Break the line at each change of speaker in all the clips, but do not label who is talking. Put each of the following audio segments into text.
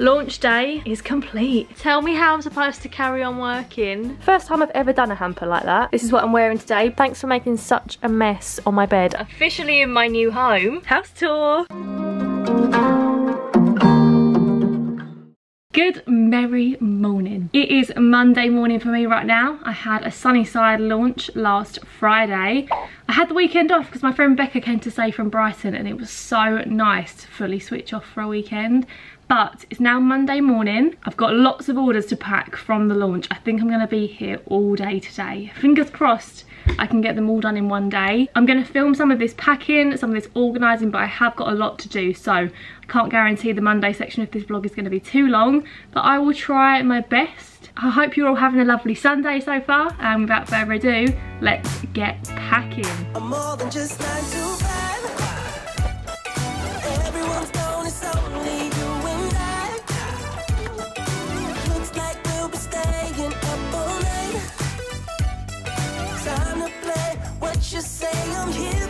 Launch day is complete. Tell me how I'm supposed to carry on working. First time I've ever done a hamper like that. This is what I'm wearing today. Thanks for making such a mess on my bed. Officially in my new home. House tour. Good merry morning. It is Monday morning for me right now. I had a Sunnyside launch last Friday. I had the weekend off because my friend Becca came to stay from Brighton and it was so nice to fully switch off for a weekend but it's now Monday morning. I've got lots of orders to pack from the launch. I think I'm going to be here all day today. Fingers crossed I can get them all done in one day. I'm going to film some of this packing, some of this organising, but I have got a lot to do, so I can't guarantee the Monday section of this vlog is going to be too long, but I will try my best. I hope you're all having a lovely Sunday so far, and without further ado, let's get packing. just say I'm here.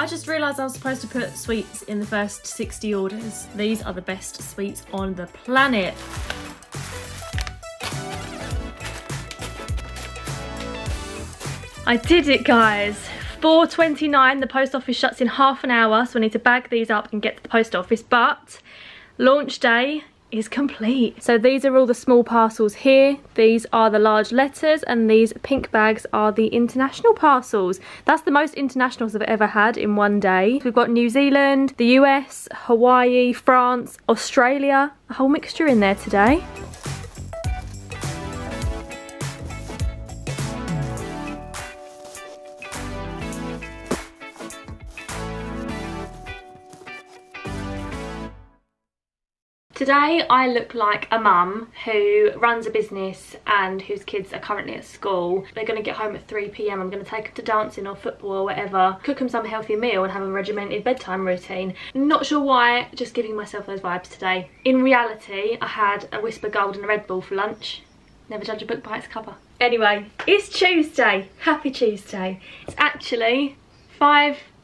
I just realised I was supposed to put sweets in the first 60 orders. These are the best sweets on the planet. I did it guys. 4.29, the post office shuts in half an hour, so I need to bag these up and get to the post office, but launch day is complete. So these are all the small parcels here. These are the large letters and these pink bags are the international parcels. That's the most internationals I've ever had in one day. We've got New Zealand, the US, Hawaii, France, Australia, a whole mixture in there today. Today I look like a mum who runs a business and whose kids are currently at school. They're going to get home at 3pm. I'm going to take them to dancing or football or whatever, cook them some healthy meal and have a regimented bedtime routine. Not sure why, just giving myself those vibes today. In reality, I had a Wispa Gold and a Red Bull for lunch. Never judge a book by its cover. Anyway, it's Tuesday. Happy Tuesday. It's actually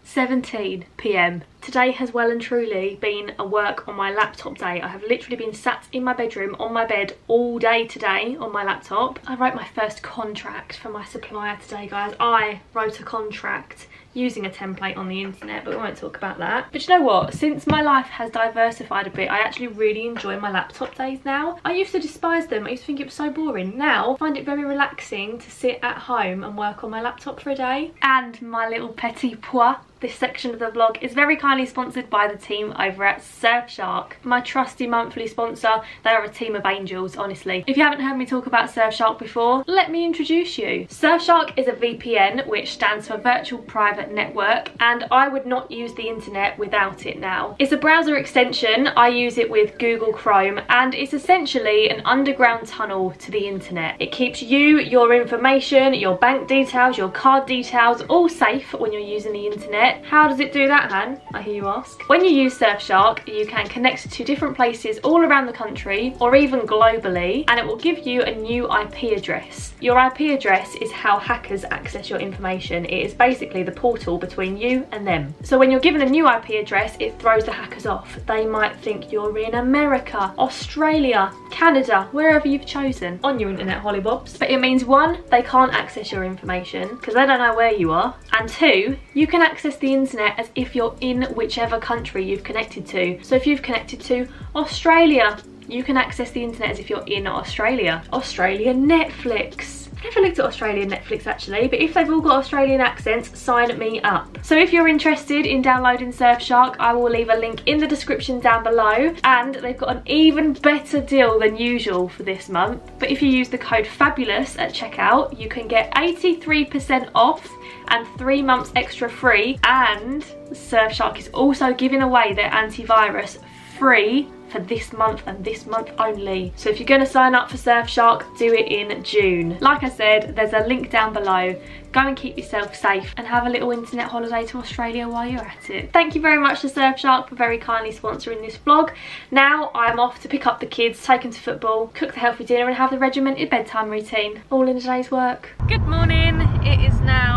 5.17pm Today has well and truly been a work on my laptop day. I have literally been sat in my bedroom on my bed all day today on my laptop. I wrote my first contract for my supplier today, guys. I wrote a contract using a template on the internet, but we won't talk about that. But you know what? Since my life has diversified a bit, I actually really enjoy my laptop days now. I used to despise them. I used to think it was so boring. Now, I find it very relaxing to sit at home and work on my laptop for a day. And my little petit pois this section of the vlog is very kindly sponsored by the team over at Surfshark, my trusty monthly sponsor. They are a team of angels, honestly. If you haven't heard me talk about Surfshark before, let me introduce you. Surfshark is a VPN, which stands for Virtual Private Network, and I would not use the internet without it now. It's a browser extension. I use it with Google Chrome, and it's essentially an underground tunnel to the internet. It keeps you, your information, your bank details, your card details, all safe when you're using the internet. How does it do that, Han? I hear you ask. When you use Surfshark, you can connect to different places all around the country or even globally, and it will give you a new IP address. Your IP address is how hackers access your information. It is basically the portal between you and them. So when you're given a new IP address, it throws the hackers off. They might think you're in America, Australia, Canada, wherever you've chosen on your internet hollybobs. But it means one, they can't access your information because they don't know where you are. And two, you can access the internet as if you're in whichever country you've connected to. So if you've connected to Australia, you can access the internet as if you're in Australia. Australia Netflix. Never looked at Australian Netflix actually, but if they've all got Australian accents, sign me up. So if you're interested in downloading Surfshark, I will leave a link in the description down below. And they've got an even better deal than usual for this month. But if you use the code FABULOUS at checkout, you can get 83% off and three months extra free. And Surfshark is also giving away their antivirus free for this month and this month only. So if you're going to sign up for Surfshark, do it in June. Like I said, there's a link down below. Go and keep yourself safe and have a little internet holiday to Australia while you're at it. Thank you very much to Surfshark for very kindly sponsoring this vlog. Now I'm off to pick up the kids, take them to football, cook the healthy dinner and have the regimented bedtime routine. All in a day's work. Good morning. It is now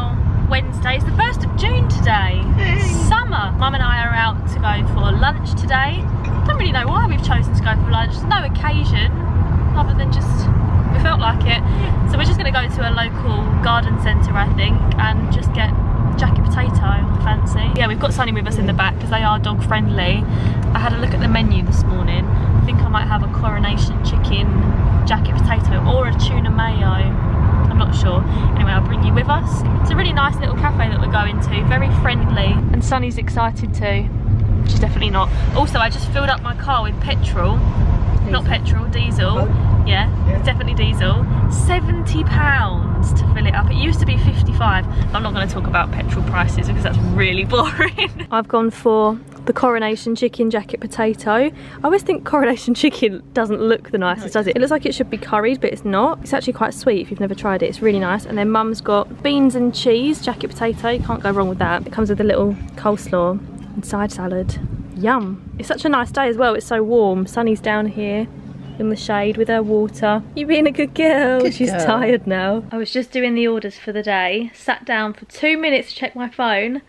Wednesday. It's the 1st of June today. Summer. Mum and I are out to go for lunch today. Don't really know why we've chosen to go for lunch. There's no occasion other than just we felt like it. So we're just going to go to a local garden centre I think and just get jacket potato fancy. Yeah we've got Sunny with us in the back because they are dog friendly. I had a look at the menu this morning. I think I might have a coronation chicken jacket potato or a tuna mayo not sure. Anyway, I'll bring you with us. It's a really nice little cafe that we're going to, very friendly. And Sunny's excited too. She's definitely not. Also, I just filled up my car with petrol. Diesel. Not petrol, diesel. Yeah, yeah, definitely diesel. 70 pounds to fill it up. It used to be 55. I'm not going to talk about petrol prices because that's really boring. I've gone for the coronation chicken jacket potato. I always think coronation chicken doesn't look the nicest, does it? It looks like it should be curried, but it's not. It's actually quite sweet if you've never tried it. It's really nice. And then mum's got beans and cheese jacket potato. You can't go wrong with that. It comes with a little coleslaw and side salad. Yum. It's such a nice day as well. It's so warm. Sunny's down here in the shade with her water. You being a good girl. Good She's girl. tired now. I was just doing the orders for the day. Sat down for two minutes to check my phone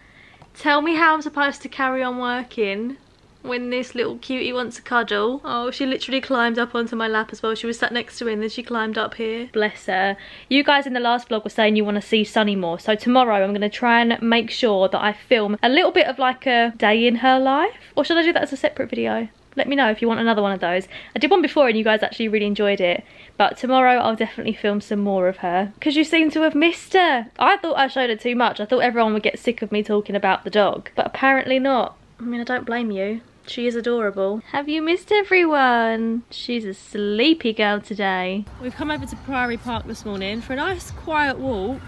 Tell me how I'm supposed to carry on working when this little cutie wants a cuddle. Oh, she literally climbed up onto my lap as well. She was sat next to me and then she climbed up here. Bless her. You guys in the last vlog were saying you want to see Sunny more. So tomorrow I'm going to try and make sure that I film a little bit of like a day in her life. Or should I do that as a separate video? Let me know if you want another one of those. I did one before and you guys actually really enjoyed it. But tomorrow I'll definitely film some more of her. Because you seem to have missed her. I thought I showed her too much. I thought everyone would get sick of me talking about the dog. But apparently not. I mean, I don't blame you. She is adorable. Have you missed everyone? She's a sleepy girl today. We've come over to Priory Park this morning for a nice quiet walk.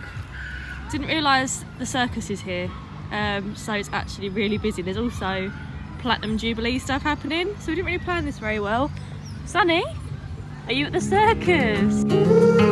Didn't realise the circus is here. Um, so it's actually really busy. There's also Platinum Jubilee stuff happening. So we didn't really plan this very well. Sunny, are you at the circus?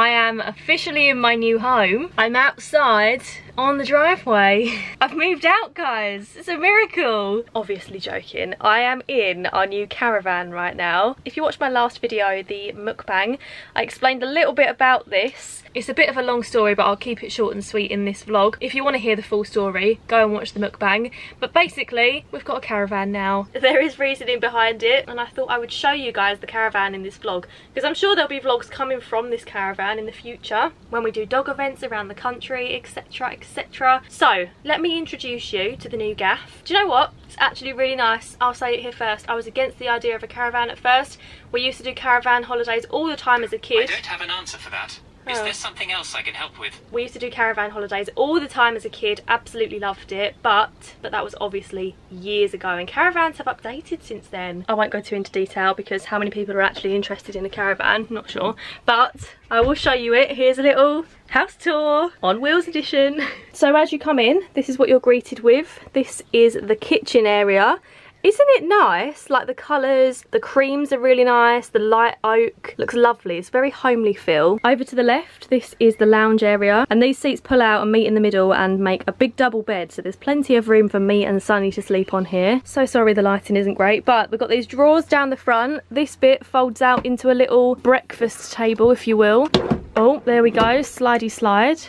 officially in my new home. I'm outside on the driveway. I've moved out guys, it's a miracle. Obviously joking, I am in our new caravan right now. If you watched my last video, the mukbang, I explained a little bit about this. It's a bit of a long story but I'll keep it short and sweet in this vlog. If you want to hear the full story, go and watch the mukbang. But basically, we've got a caravan now. There is reasoning behind it and I thought I would show you guys the caravan in this vlog because I'm sure there'll be vlogs coming from this caravan in the future when we do dog events around the country, etc etc. So, let me introduce you to the new gaff. Do you know what? It's actually really nice. I'll say it here first. I was against the idea of a caravan at first. We used to do caravan holidays all the time as a kid.
I don't have an answer for that. Is oh. there something else I can help with?
We used to do caravan holidays all the time as a kid, absolutely loved it, but but that was obviously years ago and caravans have updated since then. I won't go too into detail because how many people are actually interested in a caravan, not sure, but I will show you it. Here's a little house tour on wheels edition. so as you come in, this is what you're greeted with. This is the kitchen area Isn't it nice? Like the colours, the creams are really nice, the light oak looks lovely. It's very homely feel. Over to the left, this is the lounge area and these seats pull out and meet in the middle and make a big double bed. So there's plenty of room for me and Sunny to sleep on here. So sorry the lighting isn't great, but we've got these drawers down the front. This bit folds out into a little breakfast table, if you will. Oh, there we go, slidey slide.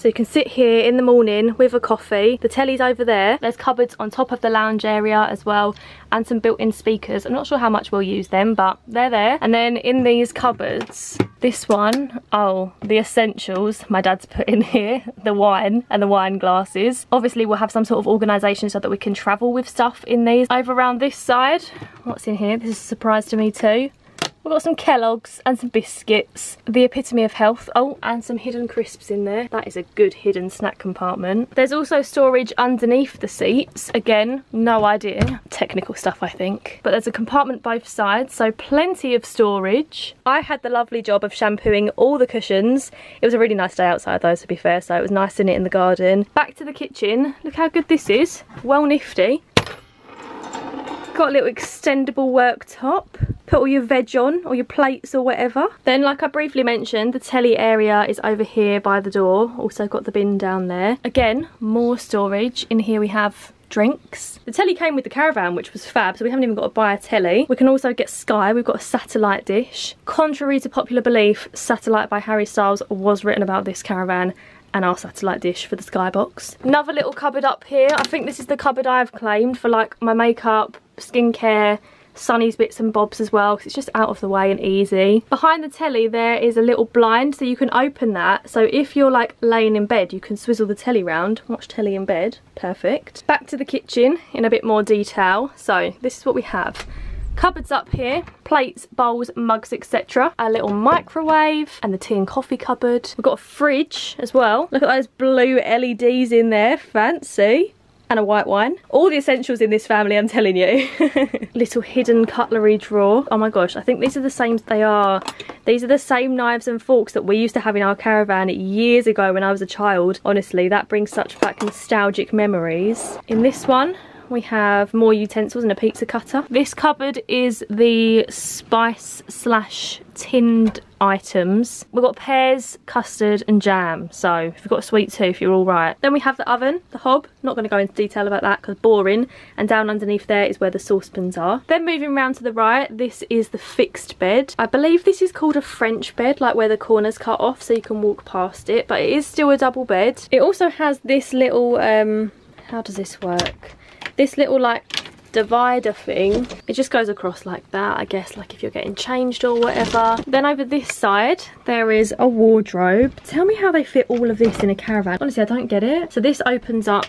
So you can sit here in the morning with a coffee. The telly's over there. There's cupboards on top of the lounge area as well and some built-in speakers. I'm not sure how much we'll use them, but they're there. And then in these cupboards, this one, oh, the essentials my dad's put in here, the wine and the wine glasses. Obviously we'll have some sort of organisation so that we can travel with stuff in these. Over around this side, what's in here? This is a surprise to me too. We've got some Kellogg's and some biscuits. The epitome of health. Oh, and some hidden crisps in there. That is a good hidden snack compartment. There's also storage underneath the seats. Again, no idea. Technical stuff, I think. But there's a compartment both sides, so plenty of storage. I had the lovely job of shampooing all the cushions. It was a really nice day outside though, to be fair, so it was nice in it in the garden. Back to the kitchen. Look how good this is. Well nifty. Got a little extendable worktop put all your veg on or your plates or whatever. Then like I briefly mentioned, the telly area is over here by the door. Also got the bin down there. Again, more storage. In here we have drinks. The telly came with the caravan, which was fab, so we haven't even got to buy a telly. We can also get Sky, we've got a satellite dish. Contrary to popular belief, Satellite by Harry Styles was written about this caravan and our satellite dish for the skybox. Another little cupboard up here. I think this is the cupboard I've claimed for like my makeup, skincare, Sunny's bits and bobs as well because it's just out of the way and easy. Behind the telly there is a little blind so you can open that. So if you're like laying in bed you can swizzle the telly round, watch telly in bed. Perfect. Back to the kitchen in a bit more detail. So this is what we have. Cupboards up here, plates, bowls, mugs, etc. A little microwave and the tea and coffee cupboard. We've got a fridge as well. Look at those blue LEDs in there, fancy and a white wine. All the essentials in this family, I'm telling you. Little hidden cutlery drawer. Oh my gosh, I think these are the same, they are. These are the same knives and forks that we used to have in our caravan years ago when I was a child. Honestly, that brings such back nostalgic memories. In this one, we have more utensils and a pizza cutter. This cupboard is the spice slash tinned items. We've got pears, custard and jam. So if you've got a sweet tooth, you're all right. Then we have the oven, the hob. Not going to go into detail about that because boring. And down underneath there is where the saucepans are. Then moving around to the right, this is the fixed bed. I believe this is called a French bed, like where the corners cut off so you can walk past it. But it is still a double bed. It also has this little, um, how does this work? This little like divider thing it just goes across like that i guess like if you're getting changed or whatever. Then over this side there is a wardrobe. Tell me how they fit all of this in a caravan. Honestly i don't get it. So this opens up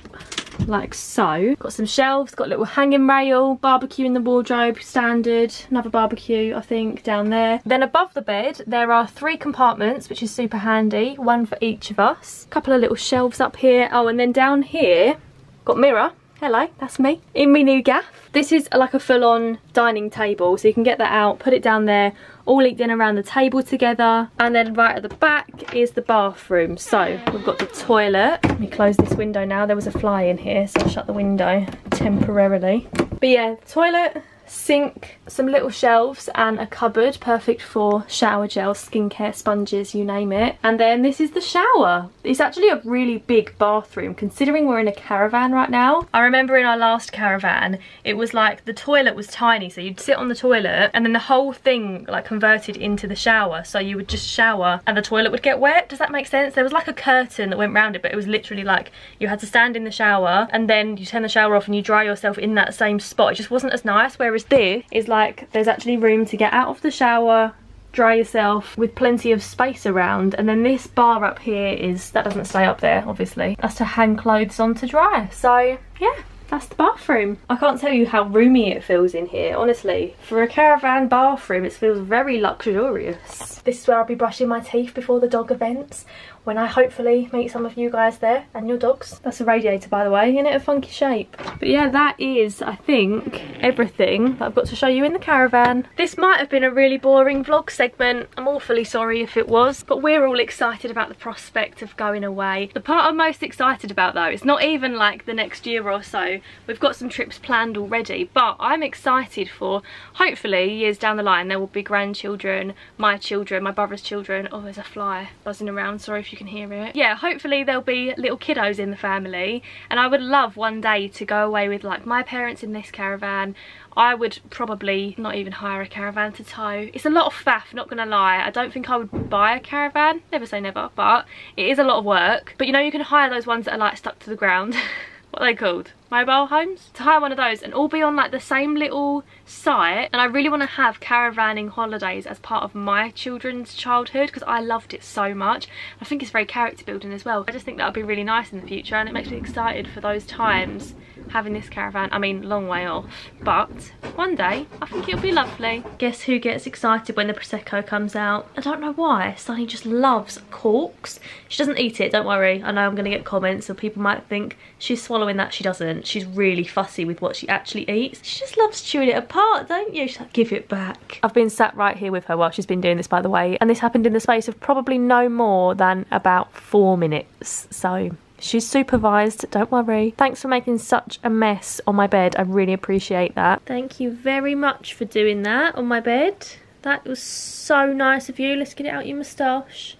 like so. Got some shelves got a little hanging rail barbecue in the wardrobe standard another barbecue i think down there. Then above the bed there are three compartments which is super handy one for each of us. Couple of little shelves up here. Oh and then down here got mirror Hello, that's me in my new gaff. This is like a full-on dining table, so you can get that out, put it down there, all linked in around the table together. And then right at the back is the bathroom. So we've got the toilet. Let me close this window now. There was a fly in here, so I'll shut the window temporarily. But yeah, toilet, sink, some little shelves and a cupboard perfect for shower gels, skincare, sponges, you name it. And then this is the shower. It's actually a really big bathroom considering we're in a caravan right now. I remember in our last caravan it was like the toilet was tiny so you'd sit on the toilet and then the whole thing like converted into the shower so you would just shower and the toilet would get wet. Does that make sense? There was like a curtain that went around it but it was literally like you had to stand in the shower and then you turn the shower off and you dry yourself in that same spot. It just wasn't as nice whereas this is like there's actually room to get out of the shower dry yourself with plenty of space around and then this bar up here is that doesn't stay up there obviously that's to hang clothes on to dry so yeah that's the bathroom. I can't tell you how roomy it feels in here, honestly. For a caravan bathroom, it feels very luxurious. This is where I'll be brushing my teeth before the dog events. When I hopefully meet some of you guys there and your dogs. That's a radiator by the way, in it a funky shape. But yeah, that is, I think, everything that I've got to show you in the caravan. This might have been a really boring vlog segment. I'm awfully sorry if it was, but we're all excited about the prospect of going away. The part I'm most excited about though, it's not even like the next year or so. We've got some trips planned already, but I'm excited for, hopefully, years down the line, there will be grandchildren, my children, my brother's children. Oh, there's a fly buzzing around. Sorry if you can hear it. Yeah, hopefully there'll be little kiddos in the family, and I would love one day to go away with like my parents in this caravan, I would probably not even hire a caravan to tow. It's a lot of faff, not gonna lie. I don't think I would buy a caravan, never say never, but it is a lot of work. But you know, you can hire those ones that are like stuck to the ground. what they called? Mobile homes? To hire one of those and all be on like the same little site. And I really want to have caravanning holidays as part of my children's childhood because I loved it so much. I think it's very character building as well. I just think that would be really nice in the future and it makes me excited for those times having this caravan. I mean, long way off, but one day I think it'll be lovely. Guess who gets excited when the Prosecco comes out? I don't know why. Sunny just loves corks. She doesn't eat it, don't worry. I know I'm going to get comments so people might think she's swallowing that. She doesn't. She's really fussy with what she actually eats. She just loves chewing it apart, don't you? She's like, give it back. I've been sat right here with her while she's been doing this, by the way. And this happened in the space of probably no more than about four minutes. So She's supervised, don't worry. Thanks for making such a mess on my bed. I really appreciate that. Thank you very much for doing that on my bed. That was so nice of you. Let's get it out your moustache.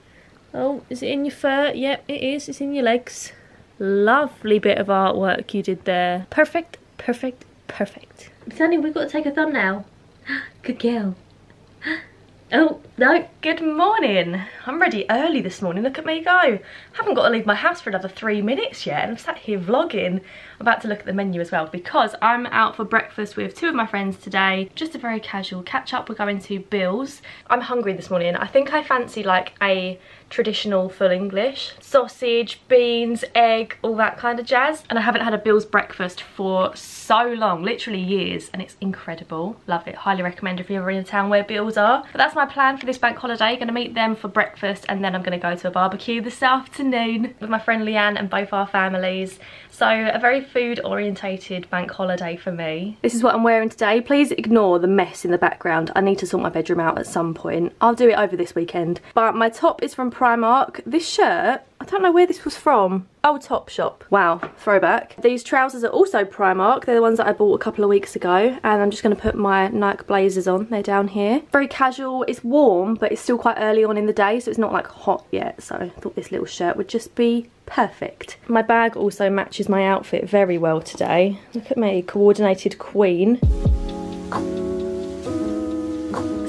Oh, is it in your fur? Yep, it is. It's in your legs. Lovely bit of artwork you did there. Perfect, perfect, perfect. Sunny, we've got to take a thumbnail. Good girl. Oh, no, good morning. I'm ready early this morning, look at me go. Haven't got to leave my house for another three minutes yet and I'm sat here vlogging. I'm about to look at the menu as well because I'm out for breakfast with two of my friends today. Just a very casual catch up, we're going to Bill's. I'm hungry this morning. I think I fancy like a traditional full English. Sausage, beans, egg, all that kind of jazz. And I haven't had a Bill's breakfast for so long, literally years, and it's incredible. Love it, highly recommend if you're ever in a town where Bill's are. But that's my plan for this bank holiday. Gonna meet them for breakfast and then I'm gonna go to a barbecue this afternoon with my friend Leanne and both our families. So a very food orientated bank holiday for me. This is what I'm wearing today. Please ignore the mess in the background. I need to sort my bedroom out at some point. I'll do it over this weekend. But my top is from Primark. This shirt, I don't know where this was from. Oh, Topshop. Wow, throwback. These trousers are also Primark. They're the ones that I bought a couple of weeks ago. And I'm just going to put my Nike blazers on. They're down here. Very casual. It's warm, but it's still quite early on in the day, so it's not like hot yet. So I thought this little shirt would just be perfect. My bag also matches my outfit very well today. Look at me, coordinated queen.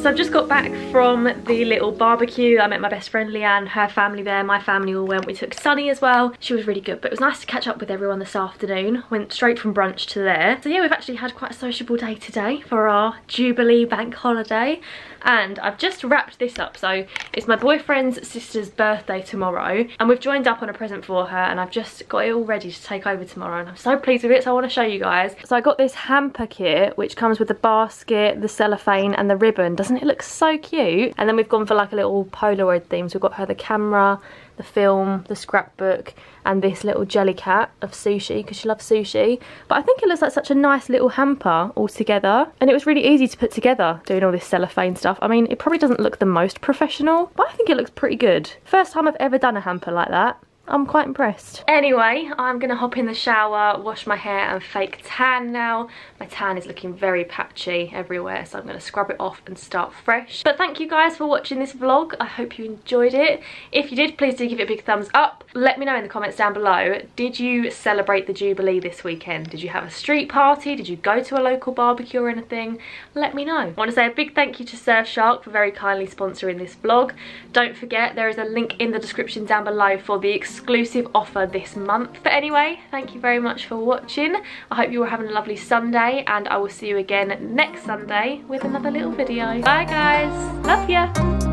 So I've just got back from the little barbecue. I met my best friend Leanne, her family there, my family all went. We took Sunny as well. She was really good, but it was nice to catch up with everyone this afternoon. Went straight from brunch to there. So yeah, we've actually had quite a sociable day today for our Jubilee bank holiday and I've just wrapped this up so it's my boyfriend's sister's birthday tomorrow and we've joined up on a present for her and I've just got it all ready to take over tomorrow and I'm so pleased with it so I want to show you guys. So I got this hamper kit which comes with the basket, the cellophane and the ribbon. Doesn't it look so cute? And then we've gone for like a little Polaroid theme so we've got her the camera, the film, the scrapbook, and this little Jellycat of sushi because she loves sushi. But I think it looks like such a nice little hamper all together. And it was really easy to put together doing all this cellophane stuff. I mean, it probably doesn't look the most professional, but I think it looks pretty good. First time I've ever done a hamper like that. I'm quite impressed. Anyway, I'm going to hop in the shower, wash my hair and fake tan now. My tan is looking very patchy everywhere, so I'm going to scrub it off and start fresh. But thank you guys for watching this vlog. I hope you enjoyed it. If you did, please do give it a big thumbs up. Let me know in the comments down below, did you celebrate the Jubilee this weekend? Did you have a street party? Did you go to a local barbecue or anything? Let me know. I want to say a big thank you to Surfshark for very kindly sponsoring this vlog. Don't forget, there is a link in the description down below for the exclusive offer this month. But anyway, thank you very much for watching. I hope you are having a lovely Sunday and I will see you again next Sunday with another little video. Bye guys. Love ya.